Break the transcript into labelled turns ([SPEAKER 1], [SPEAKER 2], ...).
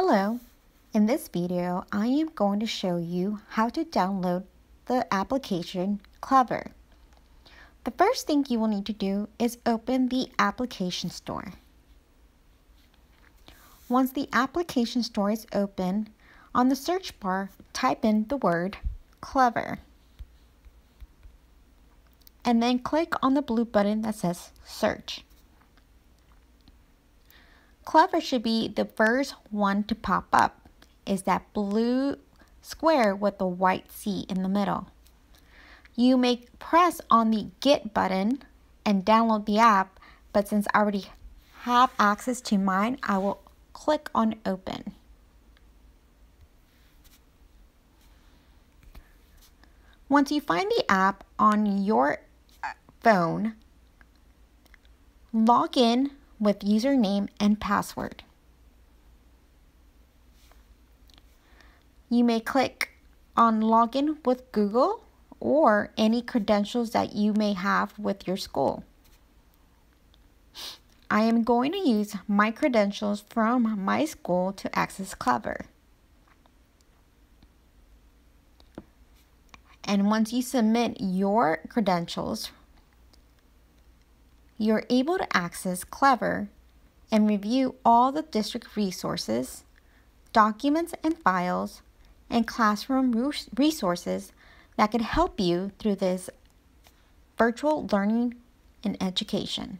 [SPEAKER 1] Hello, in this video I am going to show you how to download the application Clever. The first thing you will need to do is open the application store. Once the application store is open, on the search bar type in the word Clever and then click on the blue button that says search. Clever should be the first one to pop up. Is that blue square with the white C in the middle. You may press on the get button and download the app, but since I already have access to mine, I will click on open. Once you find the app on your uh, phone, log in with username and password. You may click on login with Google or any credentials that you may have with your school. I am going to use my credentials from my school to access Clever. And once you submit your credentials you're able to access Clever and review all the district resources, documents and files, and classroom resources that can help you through this virtual learning and education.